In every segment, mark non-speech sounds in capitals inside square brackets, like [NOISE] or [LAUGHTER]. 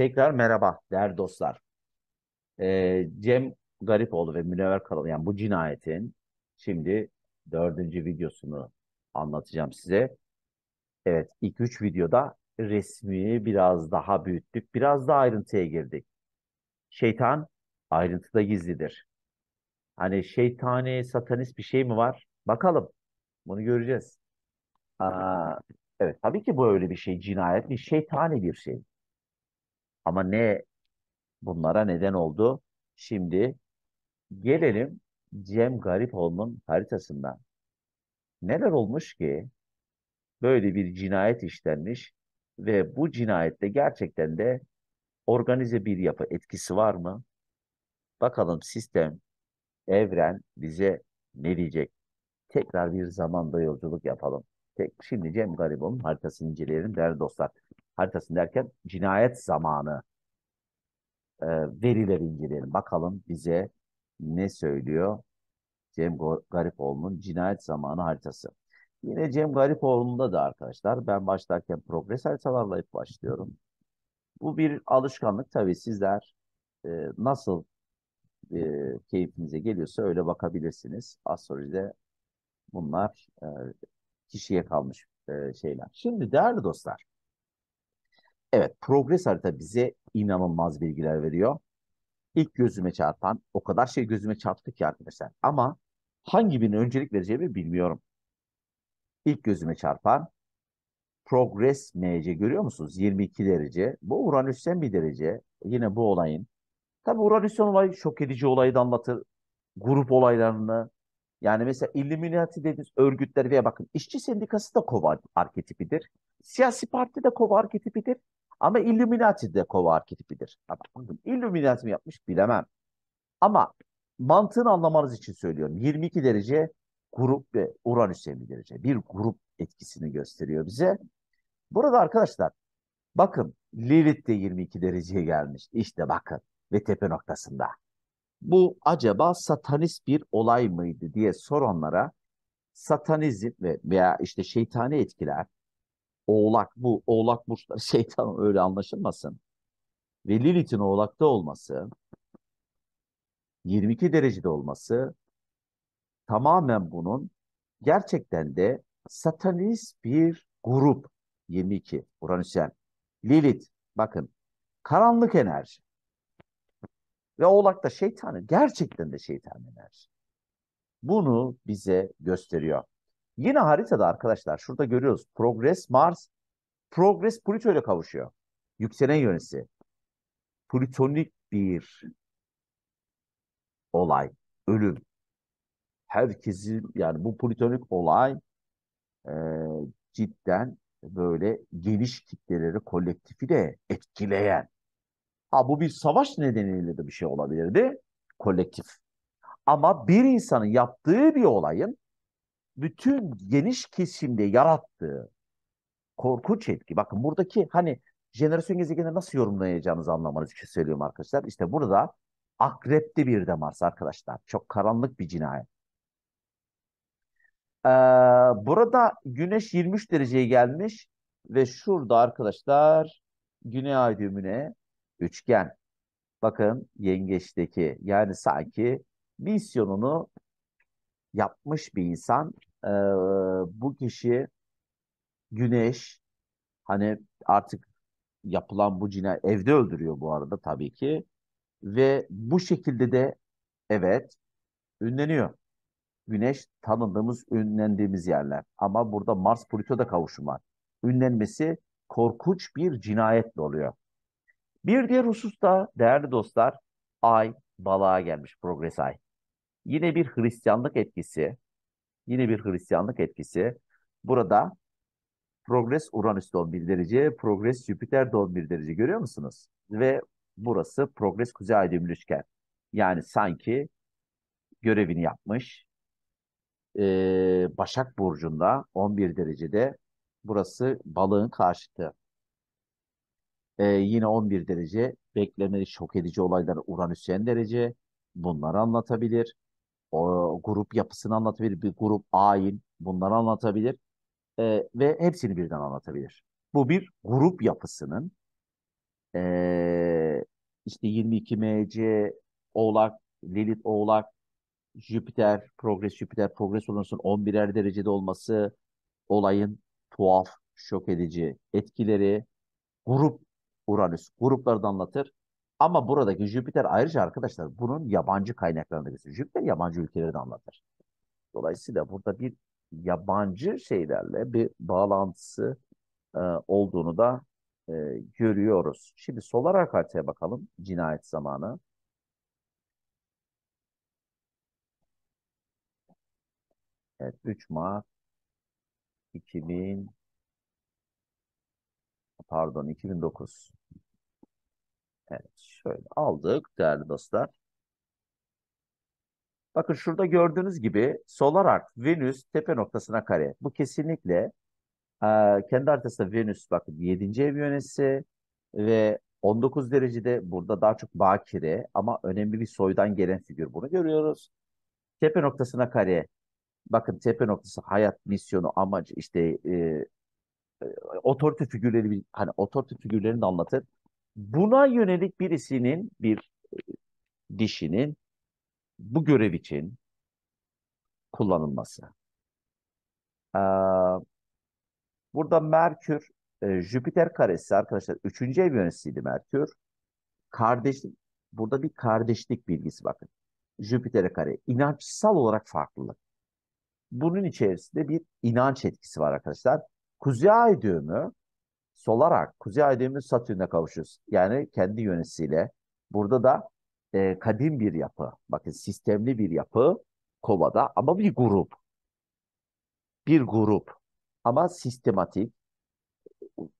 Tekrar merhaba değerli dostlar. Ee, Cem Garipoğlu ve Münevver Karalı yani bu cinayetin şimdi dördüncü videosunu anlatacağım size. Evet, ilk üç videoda resmi biraz daha büyüttük, biraz daha ayrıntıya girdik. Şeytan ayrıntıda gizlidir. Hani şeytani, satanist bir şey mi var? Bakalım, bunu göreceğiz. Aa, evet, tabii ki bu öyle bir şey, cinayet bir şeytani bir şey. Ama ne bunlara neden oldu? Şimdi gelelim Cem Garipoğlu'nun haritasından. Neler olmuş ki böyle bir cinayet işlenmiş ve bu cinayette gerçekten de organize bir yapı etkisi var mı? Bakalım sistem, evren bize ne diyecek? Tekrar bir zamanda yolculuk yapalım. Tek, şimdi Cem Garipoğlu'nun haritasını inceleyelim değerli dostlar. Haritasını derken cinayet zamanı e, verileri inceleyelim. Bakalım bize ne söylüyor Cem Garipoğlu'nun cinayet zamanı haritası. Yine Cem Garipoğlu'nda da arkadaşlar ben başlarken progres haritalarla hep başlıyorum. Bu bir alışkanlık tabii sizler e, nasıl e, keyfinize geliyorsa öyle bakabilirsiniz. Astrolojide bunlar e, kişiye kalmış e, şeyler. Şimdi değerli dostlar Evet, progres harita bize inanılmaz bilgiler veriyor. İlk gözüme çarpan, o kadar şey gözüme çarptı ki arkadaşlar. Ama hangi birine öncelik vereceğimi bilmiyorum. İlk gözüme çarpan Progress MC görüyor musunuz? 22 derece. Bu Uranüs'ten bir derece. Yine bu olayın. Tabii Uranüs'ten olayı şok edici olayı da anlatır. Grup olaylarını. Yani mesela Illuminati dediğiniz örgütler veya bakın işçi sendikası da kova arketipidir. Siyasi parti de kova arketipidir. Ama Illuminati de kova arketipidir. Bakın Illuminati mi yapmış bilemem. Ama mantığını anlamanız için söylüyorum. 22 derece grup ve Uranüs 20 derece. Bir grup etkisini gösteriyor bize. Burada arkadaşlar bakın Lilith de 22 dereceye gelmiş. İşte bakın ve tepe noktasında. Bu acaba satanist bir olay mıydı diye soranlara satanizm ve veya işte şeytani etkiler Oğlak bu oğlak burçları [LAUGHS] şeytan öyle anlaşılmasın. Ve Lilith'in oğlakta olması 22 derecede olması tamamen bunun gerçekten de satanist bir grup 22 Uranüsyen. Lilith bakın karanlık enerji. Ve oğlak da şeytanı gerçekten de şeytan enerji. Bunu bize gösteriyor. Yine haritada arkadaşlar şurada görüyoruz. Progress Mars, Progress Plüto ile kavuşuyor. Yükselen yönesi. Plütonik bir olay. Ölüm. Herkesin yani bu plütonik olay e, cidden böyle geniş kitleleri kolektifi de etkileyen. Ha bu bir savaş nedeniyle de bir şey olabilirdi. Kolektif. Ama bir insanın yaptığı bir olayın bütün geniş kesimde yarattığı korkunç etki. Bakın buradaki hani jenerasyon gezegeni nasıl yorumlayacağınızı anlamanız için söylüyorum arkadaşlar. İşte burada akrepte bir de Mars arkadaşlar. Çok karanlık bir cinayet. Ee, burada Güneş 23 dereceye gelmiş ve şurada arkadaşlar Güney Ay düğümüne üçgen. Bakın yengeçteki yani sanki misyonunu yapmış bir insan. Ee, bu kişi Güneş hani artık yapılan bu cinayet evde öldürüyor bu arada tabii ki ve bu şekilde de evet ünleniyor. Güneş tanındığımız, ünlendiğimiz yerler. Ama burada Mars Plüto'da kavuşum var. Ünlenmesi korkunç bir cinayetle oluyor. Bir diğer hususta değerli dostlar Ay balığa gelmiş progres ay. Yine bir Hristiyanlık etkisi. Yine bir Hristiyanlık etkisi. Burada Progress Uranüs'te 11 derece, Progress Jüpiter'de 11 derece görüyor musunuz? Ve burası Progress Kuzey Ay düğümlü üçgen. Yani sanki görevini yapmış. Ee, Başak Burcu'nda 11 derecede burası balığın karşıtı. Ee, yine 11 derece beklemeli şok edici olaylar Uranüsyen derece. Bunları anlatabilir. O grup yapısını anlatabilir. Bir grup ayin bunları anlatabilir. Ee, ve hepsini birden anlatabilir. Bu bir grup yapısının Ee, işte 22 MC Oğlak, Lilith Oğlak, Jüpiter, Progress Jüpiter, Progress olursun 11'er derecede olması, olayın tuhaf, şok edici etkileri, grup Uranüs, grupları da anlatır. Ama buradaki Jüpiter ayrıca arkadaşlar bunun yabancı kaynaklarını da gösteriyor. Jüpiter yabancı ülkeleri de anlatır. Dolayısıyla burada bir yabancı şeylerle bir bağlantısı e, olduğunu da e, görüyoruz. Şimdi solar haritaya bakalım. Cinayet zamanı. Evet 3 Mart 2000 pardon 2009. Evet şöyle aldık değerli dostlar. Bakın şurada gördüğünüz gibi solar arc Venüs tepe noktasına kare. Bu kesinlikle e, kendi haritasında Venüs bakın 7. ev yöneticisi ve 19 derecede burada daha çok bakire ama önemli bir soydan gelen figür. Bunu görüyoruz. Tepe noktasına kare. Bakın tepe noktası hayat misyonu amacı işte e, otorite figürleri hani otorite figürlerini de anlatır. Buna yönelik birisinin bir dişinin bu görev için kullanılması. Ee, burada Merkür, e, Jüpiter karesi arkadaşlar 3. ev yöneticisiydi Merkür. Kardeşlik, burada bir kardeşlik bilgisi bakın. Jüpiter'e kare. İnançsal olarak farklılık. Bunun içerisinde bir inanç etkisi var arkadaşlar. Kuzey ay düğümü solarak Kuzey ay düğümü Satürn'e kavuşuyoruz. Yani kendi yöneticisiyle. Burada da e, kadim bir yapı. Bakın sistemli bir yapı Kova'da ama bir grup. Bir grup ama sistematik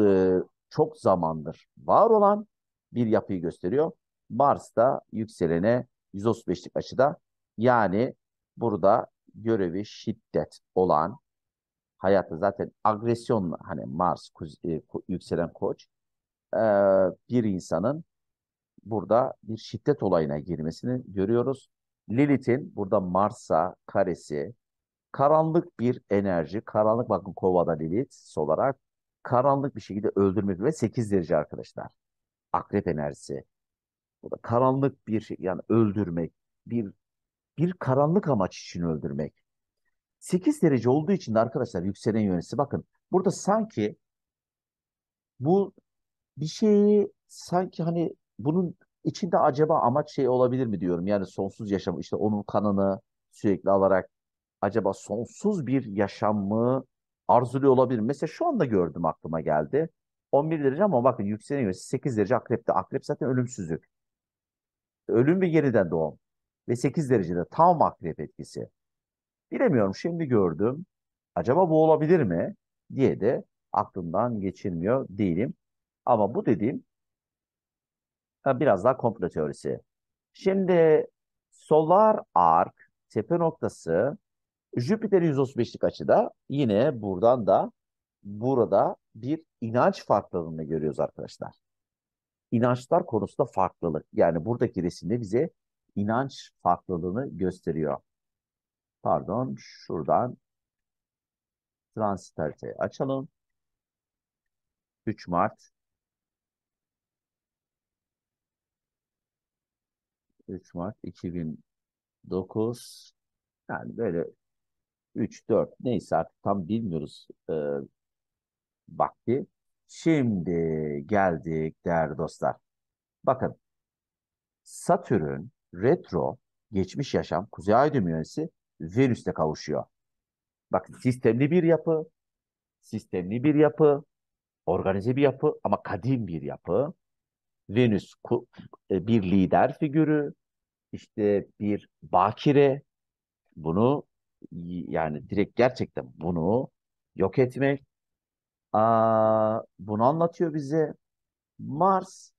e, çok zamandır var olan bir yapıyı gösteriyor. Mars da yükselene 135'lik açıda yani burada görevi şiddet olan hayatta zaten agresyon hani Mars e, yükselen koç e, bir insanın burada bir şiddet olayına girmesini görüyoruz. Lilith'in burada Mars'a karesi karanlık bir enerji. Karanlık bakın kovada Lilith olarak karanlık bir şekilde öldürmek ve 8 derece arkadaşlar. Akrep enerjisi. Burada karanlık bir şey yani öldürmek bir bir karanlık amaç için öldürmek. 8 derece olduğu için de arkadaşlar yükselen yönesi bakın burada sanki bu bir şeyi sanki hani bunun içinde acaba amaç şey olabilir mi diyorum. Yani sonsuz yaşam işte onun kanını sürekli alarak acaba sonsuz bir yaşam mı arzuluyor olabilir mi? Mesela şu anda gördüm aklıma geldi. 11 derece ama bakın yükseliyor. 8 derece akrepte. Akrep zaten ölümsüzlük. Ölüm bir yeniden doğum. Ve 8 derecede tam akrep etkisi. Bilemiyorum şimdi gördüm. Acaba bu olabilir mi? diye de aklımdan geçirmiyor değilim. Ama bu dediğim biraz daha komplo teorisi. Şimdi solar arc tepe noktası Jüpiter 135'lik açıda yine buradan da burada bir inanç farklılığını görüyoruz arkadaşlar. İnançlar konusunda farklılık. Yani buradaki resimde bize inanç farklılığını gösteriyor. Pardon, şuradan transit haritayı açalım. 3 Mart 3 Mart 2009 yani böyle 3, 4 neyse artık tam bilmiyoruz e, vakti. Şimdi geldik değerli dostlar. Bakın Satürn retro geçmiş yaşam Kuzey Ay düğmesi Venüs'te kavuşuyor. Bakın sistemli bir yapı, sistemli bir yapı, organize bir yapı ama kadim bir yapı. Venüs e, bir lider figürü, işte bir bakire, bunu yani direkt gerçekten bunu yok etmek. Aa, bunu anlatıyor bize. Mars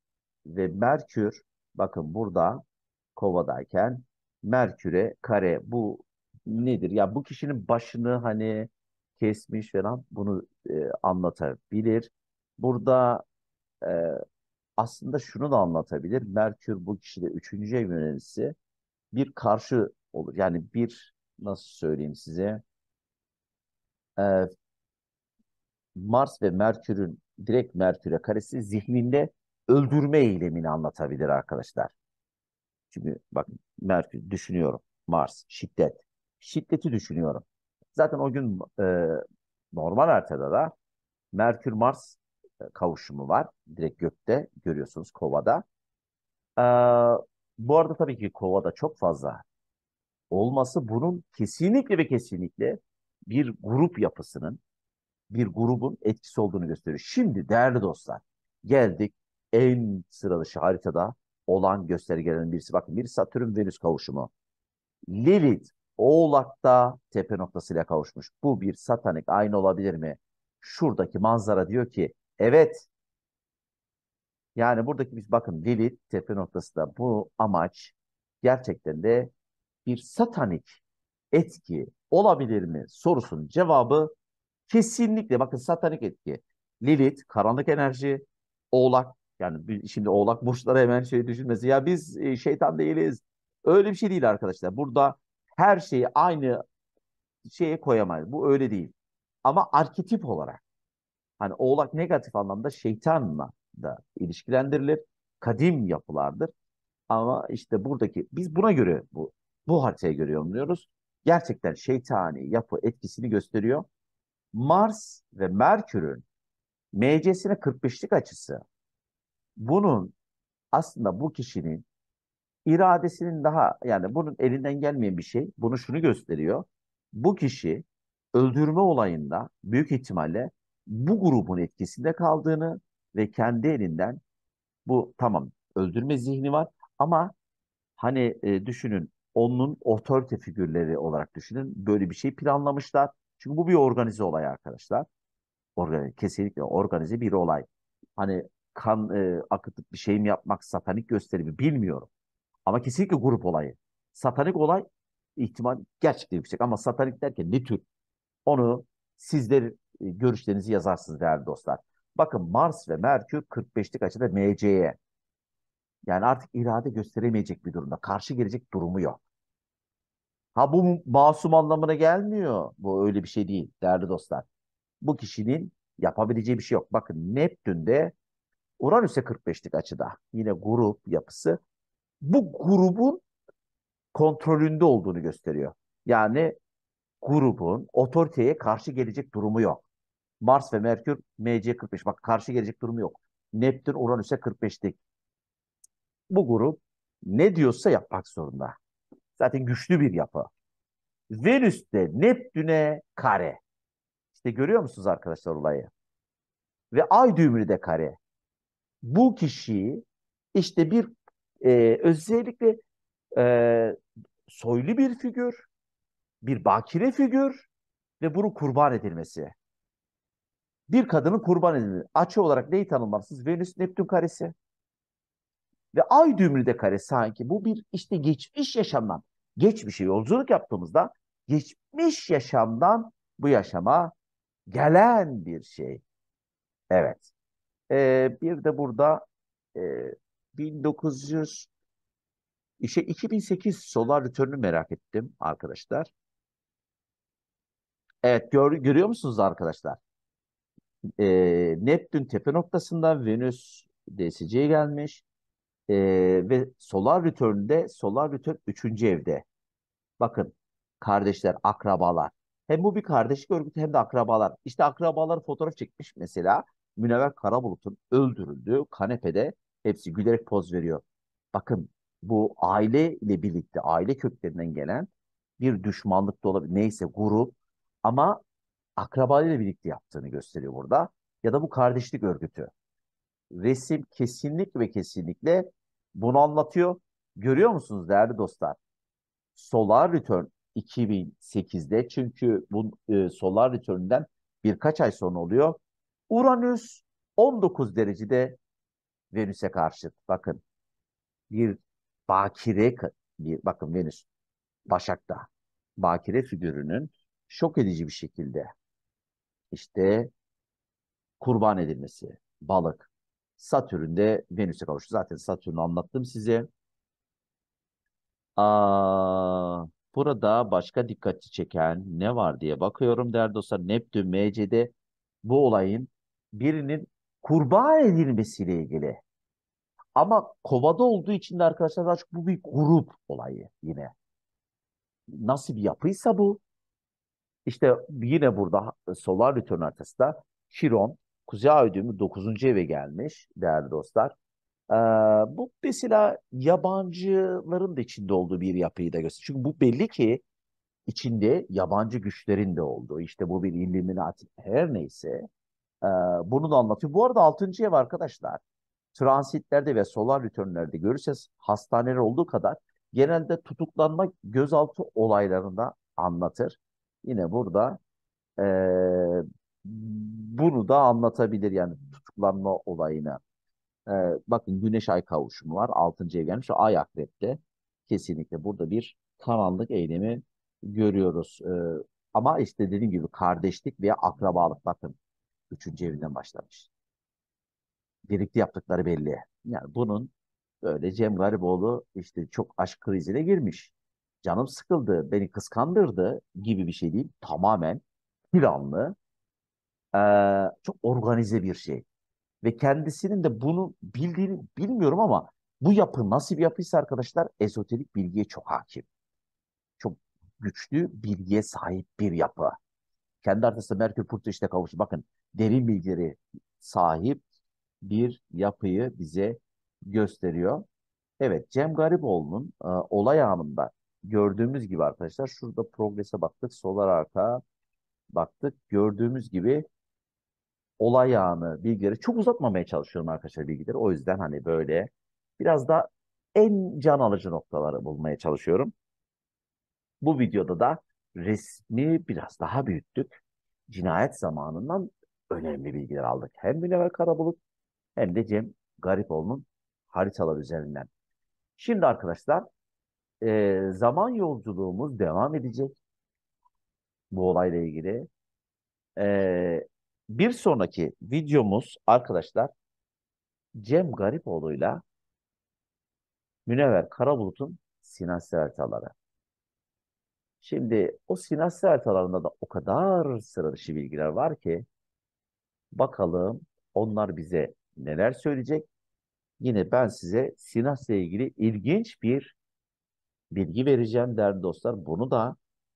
ve Merkür bakın burada kovadayken Merkür'e kare bu nedir? Ya bu kişinin başını hani kesmiş falan bunu e, anlatabilir. Burada e, aslında şunu da anlatabilir. Merkür bu kişide üçüncü ev yöneticisi bir karşı olur. Yani bir nasıl söyleyeyim size e, Mars ve Merkür'ün direkt Merkür'e karesi zihninde öldürme eylemini anlatabilir arkadaşlar. Çünkü bak Merkür düşünüyorum. Mars, şiddet. Şiddeti düşünüyorum. Zaten o gün e, normal haritada da Merkür-Mars e, kavuşumu var. Direkt gökte görüyorsunuz Kova'da. Ee, bu arada tabii ki Kova'da çok fazla olması bunun kesinlikle ve kesinlikle bir grup yapısının, bir grubun etkisi olduğunu gösteriyor. Şimdi değerli dostlar geldik en sıra dışı haritada olan göstergelerin birisi. Bakın bir Satürn-Venüs kavuşumu. Lilith Oğlak'ta tepe noktasıyla kavuşmuş. Bu bir satanik aynı olabilir mi? Şuradaki manzara diyor ki evet. Yani buradaki biz bakın Lilith tepe noktası da bu amaç gerçekten de bir satanik etki olabilir mi sorusunun cevabı kesinlikle bakın satanik etki. Lilith karanlık enerji, Oğlak yani şimdi Oğlak burçları hemen şey düşünmesi ya biz e, şeytan değiliz. Öyle bir şey değil arkadaşlar. Burada her şeyi aynı şeye koyamayız. Bu öyle değil. Ama arketip olarak hani Oğlak negatif anlamda şeytanla da ilişkilendirilir. Kadim yapılardır. Ama işte buradaki biz buna göre bu bu haritaya göre yorumluyoruz. Gerçekten şeytani yapı etkisini gösteriyor. Mars ve Merkür'ün MC'sine 45'lik açısı bunun aslında bu kişinin iradesinin daha yani bunun elinden gelmeyen bir şey. Bunu şunu gösteriyor. Bu kişi öldürme olayında büyük ihtimalle bu grubun etkisinde kaldığını ve kendi elinden bu tamam öldürme zihni var ama hani e, düşünün onun otorite figürleri olarak düşünün. Böyle bir şey planlamışlar. Çünkü bu bir organize olay arkadaşlar. Organize, kesinlikle organize bir olay. Hani kan e, akıtıp bir şey mi yapmak satanik gösterimi bilmiyorum. Ama kesinlikle grup olayı. Satanik olay ihtimal gerçekten yüksek. Ama satanik derken ne tür? Onu sizler e, görüşlerinizi yazarsınız değerli dostlar. Bakın Mars ve Merkür 45'lik açıda MC'ye. Yani artık irade gösteremeyecek bir durumda. Karşı gelecek durumu yok. Ha bu masum anlamına gelmiyor. Bu öyle bir şey değil değerli dostlar. Bu kişinin yapabileceği bir şey yok. Bakın Neptün'de Uranüs'e 45'lik açıda. Yine grup yapısı. Bu grubun kontrolünde olduğunu gösteriyor. Yani grubun otoriteye karşı gelecek durumu yok. Mars ve Merkür MC 45. Bak karşı gelecek durumu yok. Neptün Uranüs'e 45'lik. Bu grup ne diyorsa yapmak zorunda. Zaten güçlü bir yapı. Venüs de Neptün'e kare. İşte görüyor musunuz arkadaşlar olayı? Ve ay düğümü de kare. Bu kişiyi işte bir e, özellikle e, soylu bir figür, bir bakire figür ve bunun kurban edilmesi. Bir kadının kurban edilmesi. Açı olarak neyi tanımlarsınız? Venüs Neptün karesi. Ve ay düğümlü de kare sanki. Bu bir işte geçmiş yaşamdan, geçmişe yolculuk yaptığımızda geçmiş yaşamdan bu yaşama gelen bir şey. Evet. Ee, bir de burada e, 1900 işte 2008 Solar Return'ü merak ettim arkadaşlar. Evet gör, görüyor musunuz arkadaşlar? Ee, Neptün tepe noktasında Venüs DSC'ye gelmiş. Ee, ve Solar Return'de Solar Return 3. evde. Bakın kardeşler, akrabalar. Hem bu bir kardeşlik örgütü hem de akrabalar. İşte akrabalar fotoğraf çekmiş mesela. Münevver Karabulut'un öldürüldüğü kanepede hepsi gülerek poz veriyor. Bakın bu aile ile birlikte aile köklerinden gelen bir düşmanlık da olabilir. Neyse grup ama akrabalarıyla birlikte yaptığını gösteriyor burada. Ya da bu kardeşlik örgütü. Resim kesinlikle ve kesinlikle bunu anlatıyor. Görüyor musunuz değerli dostlar? Solar Return 2008'de çünkü bu e, Solar Return'den birkaç ay sonra oluyor. Uranüs 19 derecede Venüs'e karşı. Bakın bir bakire bir bakın Venüs Başak'ta bakire figürünün şok edici bir şekilde işte kurban edilmesi. Balık. Satürn'de Venüs'e kavuştu. Zaten Satürn'ü anlattım size. Aa, burada başka dikkati çeken ne var diye bakıyorum değerli dostlar. Neptün MC'de bu olayın birinin kurban edilmesiyle ilgili Ama kovada olduğu için de arkadaşlar daha çok bu bir grup olayı yine. Nasıl bir yapıysa bu. İşte yine burada solar return haritasında Chiron, Kuzey Ay düğümü 9. eve gelmiş değerli dostlar. Ee, bu mesela yabancıların da içinde olduğu bir yapıyı da gösteriyor. Çünkü bu belli ki içinde yabancı güçlerin de olduğu. İşte bu bir Illuminati her neyse. Ee, bunu da anlatıyor. Bu arada 6. ev arkadaşlar transitlerde ve solar returnlerde görürseniz hastaneler olduğu kadar genelde tutuklanma gözaltı olaylarında anlatır. Yine burada eee, bunu da anlatabilir yani tutuklanma olayını. Eee, bakın Güneş Ay kavuşumu var. 6. ev gelmiş. Ay akrepte. Kesinlikle burada bir karanlık eylemi görüyoruz. Eee, ama işte dediğim gibi kardeşlik veya akrabalık bakın 3. evinden başlamış birlikte yaptıkları belli. Yani bunun böyle Cem Garipoğlu işte çok aşk krizine girmiş. Canım sıkıldı, beni kıskandırdı gibi bir şey değil. Tamamen planlı, eee, çok organize bir şey. Ve kendisinin de bunu bildiğini bilmiyorum ama bu yapı nasıl bir yapıysa arkadaşlar ezoterik bilgiye çok hakim. Çok güçlü bilgiye sahip bir yapı. Kendi haritasında Merkür Pluto işte kavuştu. Bakın derin bilgileri sahip bir yapıyı bize gösteriyor. Evet, Cem Garipoğlu'nun e, olay anında gördüğümüz gibi arkadaşlar şurada progrese baktık, solar arka baktık. Gördüğümüz gibi olay anı bilgileri çok uzatmamaya çalışıyorum arkadaşlar bilgileri. O yüzden hani böyle biraz da en can alıcı noktaları bulmaya çalışıyorum. Bu videoda da resmi biraz daha büyüttük. Cinayet zamanından önemli bilgiler aldık. Hem Münevver Karabulut hem de Cem Garipoğlu'nun haritalar üzerinden. Şimdi arkadaşlar e, zaman yolculuğumuz devam edecek bu olayla ilgili. E, bir sonraki videomuz arkadaşlar Cem Garipoğlu'yla Münevver Karabulut'un sinasi haritaları. Şimdi o sinasi haritalarında da o kadar sıra dışı bilgiler var ki bakalım onlar bize neler söyleyecek? Yine ben size Sinas'la ilgili ilginç bir bilgi vereceğim değerli dostlar. Bunu da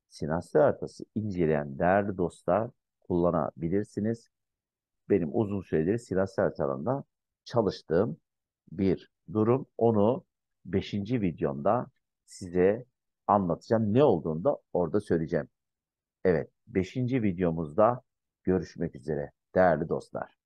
Sinas'la haritası inceleyen değerli dostlar kullanabilirsiniz. Benim uzun süredir Sinas'la haritalarında çalıştığım bir durum. Onu 5. videomda size anlatacağım. Ne olduğunu da orada söyleyeceğim. Evet, 5. videomuzda görüşmek üzere değerli dostlar.